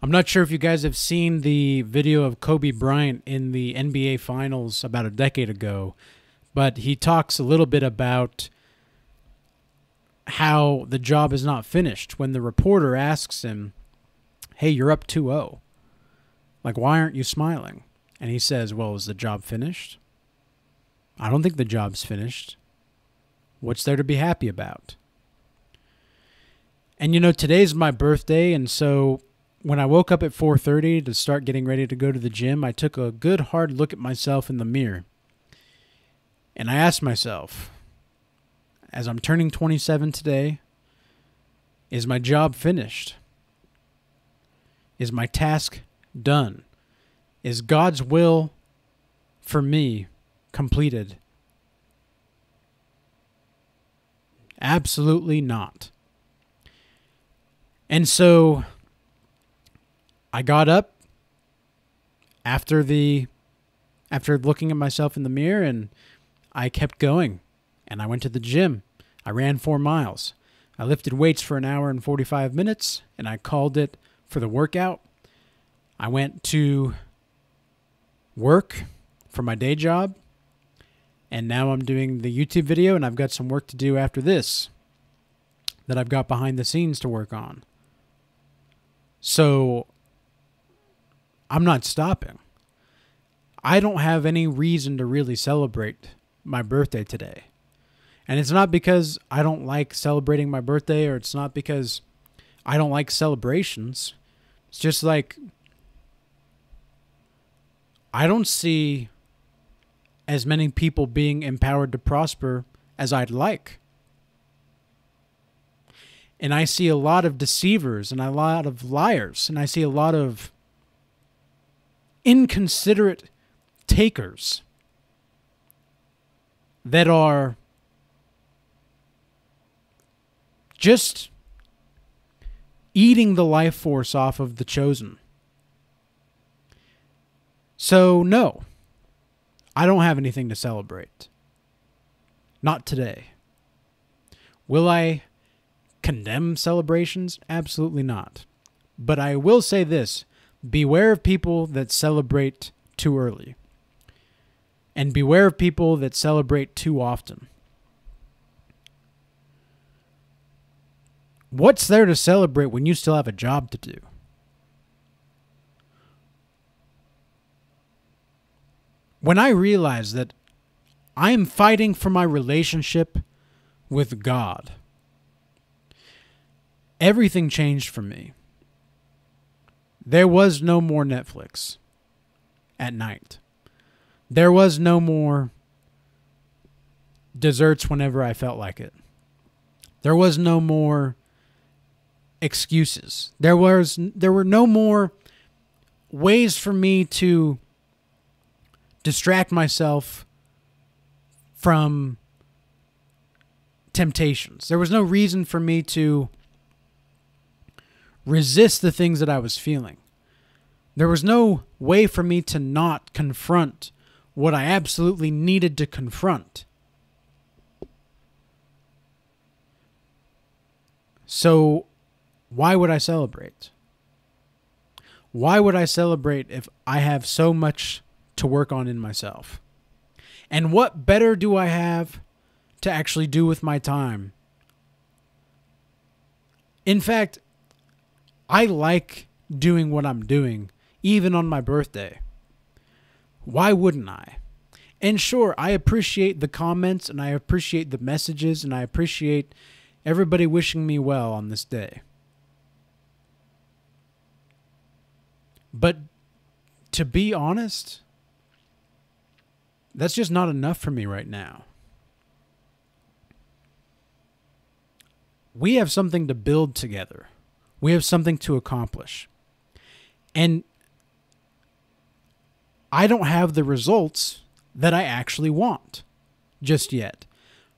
I'm not sure if you guys have seen the video of Kobe Bryant in the NBA Finals about a decade ago, but he talks a little bit about how the job is not finished when the reporter asks him, Hey, you're up 2 0. Like, why aren't you smiling? And he says, Well, is the job finished? I don't think the job's finished. What's there to be happy about? And you know, today's my birthday, and so when I woke up at 4:30 to start getting ready to go to the gym, I took a good hard look at myself in the mirror. And I asked myself, as I'm turning 27 today, is my job finished? Is my task done? Is God's will for me completed? Absolutely not. And so I got up after the after looking at myself in the mirror and I kept going and I went to the gym. I ran 4 miles. I lifted weights for an hour and 45 minutes and I called it for the workout. I went to work for my day job and now I'm doing the YouTube video and I've got some work to do after this that I've got behind the scenes to work on. So I'm not stopping. I don't have any reason to really celebrate my birthday today. And it's not because I don't like celebrating my birthday or it's not because I don't like celebrations. It's just like I don't see as many people being empowered to prosper as I'd like. And I see a lot of deceivers and a lot of liars and I see a lot of inconsiderate takers that are just eating the life force off of the chosen. So, no, I don't have anything to celebrate. Not today. Will I condemn celebrations? Absolutely not. But I will say this beware of people that celebrate too early, and beware of people that celebrate too often. What's there to celebrate when you still have a job to do? When I realize that I am fighting for my relationship with God, everything changed for me. There was no more Netflix at night. There was no more desserts whenever I felt like it. There was no more excuses. There was there were no more ways for me to distract myself from temptations. There was no reason for me to resist the things that I was feeling. There was no way for me to not confront what I absolutely needed to confront. So, why would I celebrate? Why would I celebrate if I have so much to work on in myself? And what better do I have to actually do with my time? In fact, I like doing what I'm doing, even on my birthday. Why wouldn't I? And sure, I appreciate the comments and I appreciate the messages and I appreciate everybody wishing me well on this day. But to be honest, that's just not enough for me right now. We have something to build together. We have something to accomplish. And I don't have the results that I actually want just yet.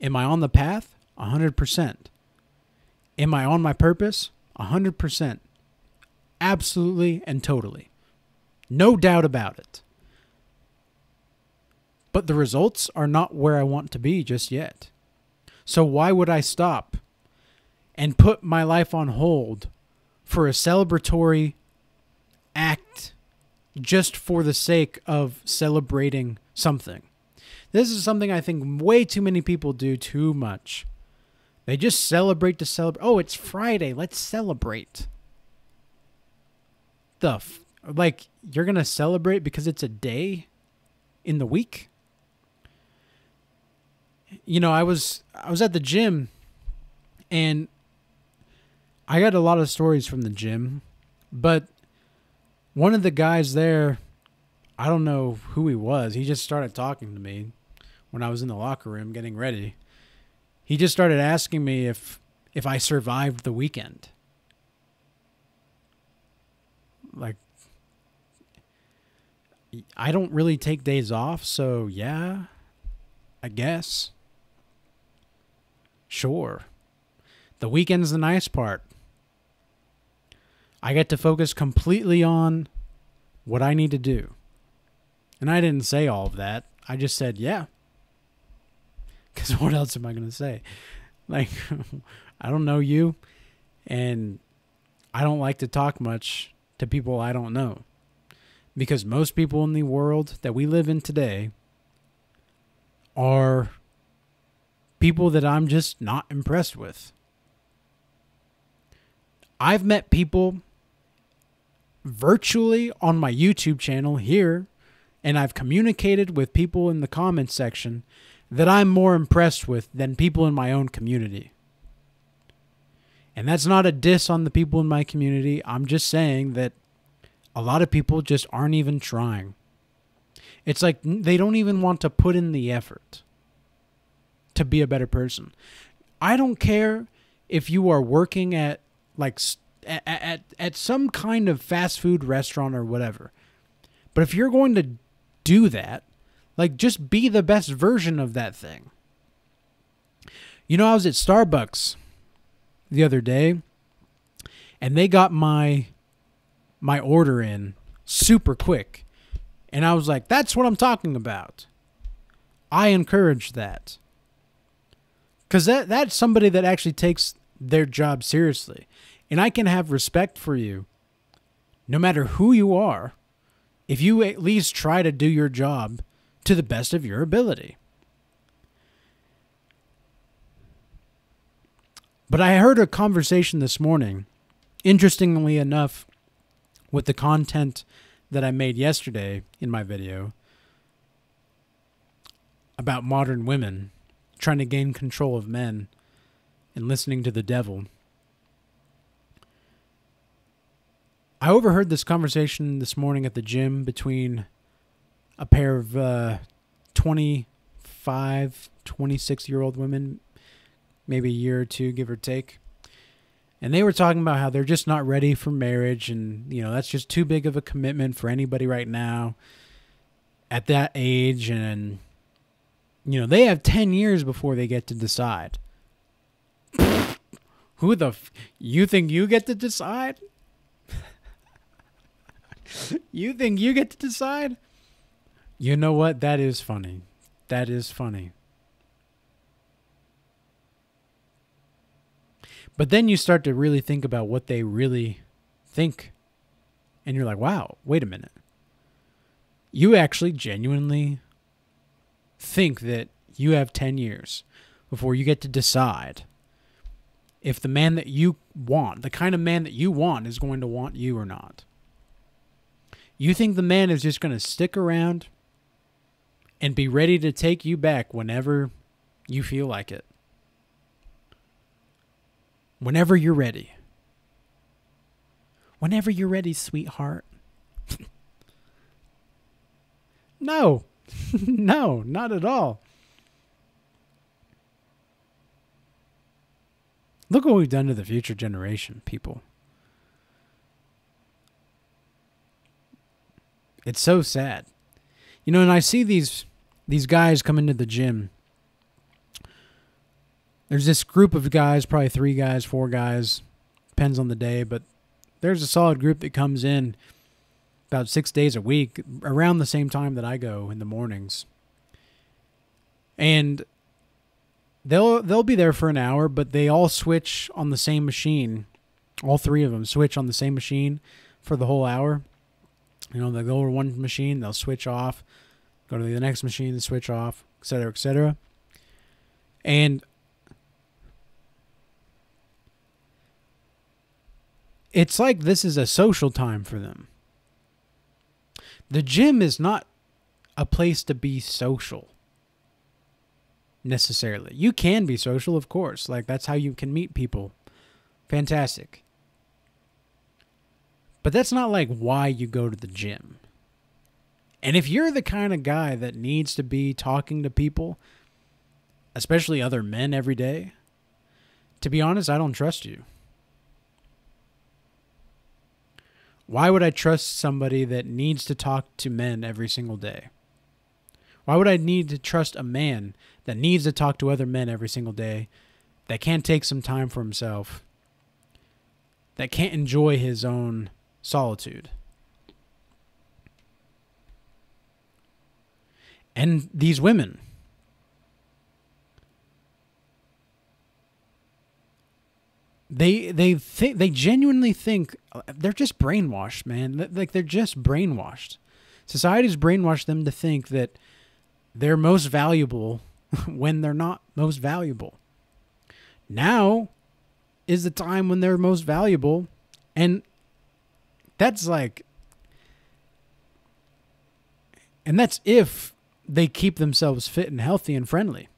Am I on the path? 100%. Am I on my purpose? 100%. Absolutely and totally. No doubt about it. But the results are not where I want to be just yet. So why would I stop and put my life on hold for a celebratory act just for the sake of celebrating something. This is something I think way too many people do too much. They just celebrate to celebrate. Oh, it's Friday. Let's celebrate. The f- like you're going to celebrate because it's a day in the week? You know, I was I was at the gym and I got a lot of stories from the gym, but one of the guys there, I don't know who he was. He just started talking to me when I was in the locker room getting ready. He just started asking me if if I survived the weekend. Like I don't really take days off, so yeah, I guess. Sure. The weekend's the nice part. I get to focus completely on what I need to do. And I didn't say all of that. I just said, yeah. Because what else am I going to say? Like, I don't know you, and I don't like to talk much to people I don't know. Because most people in the world that we live in today are people that I'm just not impressed with. I've met people virtually on my YouTube channel here, and I've communicated with people in the comments section that I'm more impressed with than people in my own community. And that's not a diss on the people in my community. I'm just saying that a lot of people just aren't even trying. It's like they don't even want to put in the effort to be a better person. I don't care if you are working at like at, at at some kind of fast food restaurant or whatever. But if you're going to do that, like just be the best version of that thing. You know, I was at Starbucks the other day and they got my my order in super quick. And I was like, that's what I'm talking about. I encourage that. Cuz that that's somebody that actually takes their job seriously. And I can have respect for you no matter who you are if you at least try to do your job to the best of your ability. But I heard a conversation this morning, interestingly enough, with the content that I made yesterday in my video about modern women trying to gain control of men and listening to the devil. I overheard this conversation this morning at the gym between a pair of uh, 25, 26 year old women, maybe a year or two, give or take. And they were talking about how they're just not ready for marriage and, you know, that's just too big of a commitment for anybody right now at that age. And, you know, they have 10 years before they get to decide. Who the f- you think you get to decide? you think you get to decide? You know what? That is funny. That is funny. But then you start to really think about what they really think. And you're like, wow, wait a minute. You actually genuinely think that you have 10 years before you get to decide if the man that you want, the kind of man that you want, is going to want you or not. You think the man is just going to stick around and be ready to take you back whenever you feel like it. Whenever you're ready. Whenever you're ready, sweetheart. no. no, not at all. Look what we've done to the future generation, people. It's so sad. You know, and I see these these guys come into the gym. There's this group of guys, probably three guys, four guys, depends on the day, but there's a solid group that comes in about six days a week around the same time that I go in the mornings. And they'll they'll be there for an hour, but they all switch on the same machine. All three of them switch on the same machine for the whole hour. You know, they go over one machine, they'll switch off, go to the next machine, switch off, etc., etc. And it's like this is a social time for them. The gym is not a place to be social necessarily. You can be social, of course. Like that's how you can meet people. Fantastic. But that's not like why you go to the gym. And if you're the kind of guy that needs to be talking to people, especially other men every day, to be honest, I don't trust you. Why would I trust somebody that needs to talk to men every single day? Why would I need to trust a man that needs to talk to other men every single day, that can't take some time for himself, that can't enjoy his own solitude? And these women. They they think they genuinely think they're just brainwashed, man. Like they're just brainwashed. Society's brainwashed them to think that they're most valuable when they're not most valuable. Now is the time when they're most valuable. And that's like, and that's if they keep themselves fit and healthy and friendly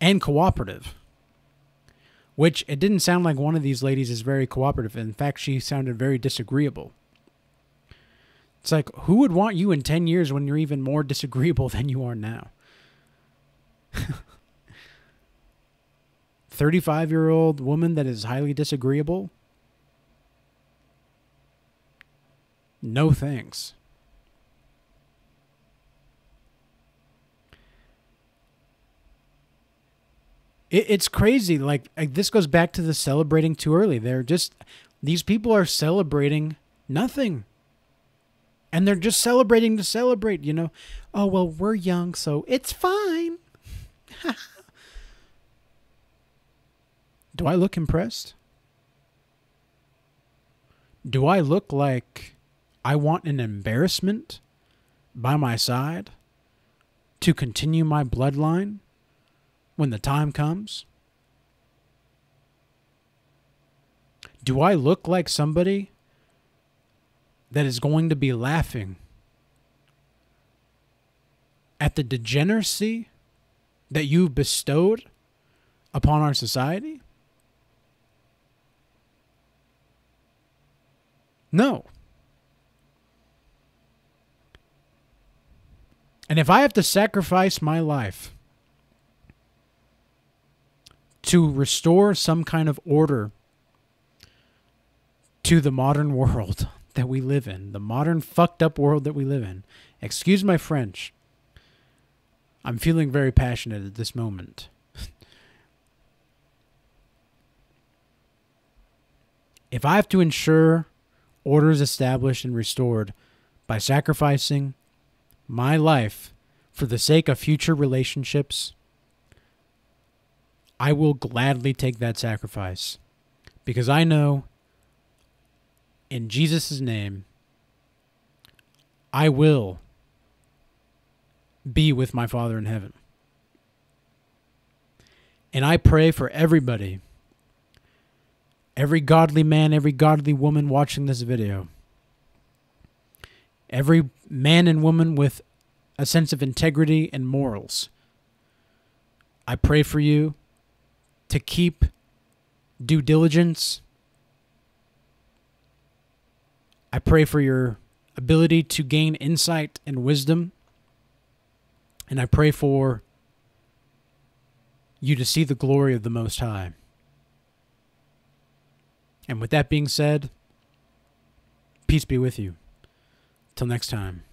and cooperative. Which it didn't sound like one of these ladies is very cooperative. In fact, she sounded very disagreeable. It's like, who would want you in 10 years when you're even more disagreeable than you are now? 35 year old woman that is highly disagreeable? No thanks. It, it's crazy. Like, like this goes back to the celebrating too early. They're just these people are celebrating nothing and they're just celebrating to celebrate, you know. Oh, well, we're young, so it's fine. Do I look impressed? Do I look like I want an embarrassment by my side to continue my bloodline when the time comes? Do I look like somebody that is going to be laughing at the degeneracy that you've bestowed upon our society? No. And if I have to sacrifice my life to restore some kind of order to the modern world, that we live in, the modern fucked up world that we live in. Excuse my French. I'm feeling very passionate at this moment. if I have to ensure orders established and restored by sacrificing my life for the sake of future relationships, I will gladly take that sacrifice because I know in Jesus' name, I will be with my Father in heaven. And I pray for everybody, every godly man, every godly woman watching this video, every man and woman with a sense of integrity and morals. I pray for you to keep due diligence I pray for your ability to gain insight and wisdom. And I pray for you to see the glory of the Most High. And with that being said, peace be with you. Till next time.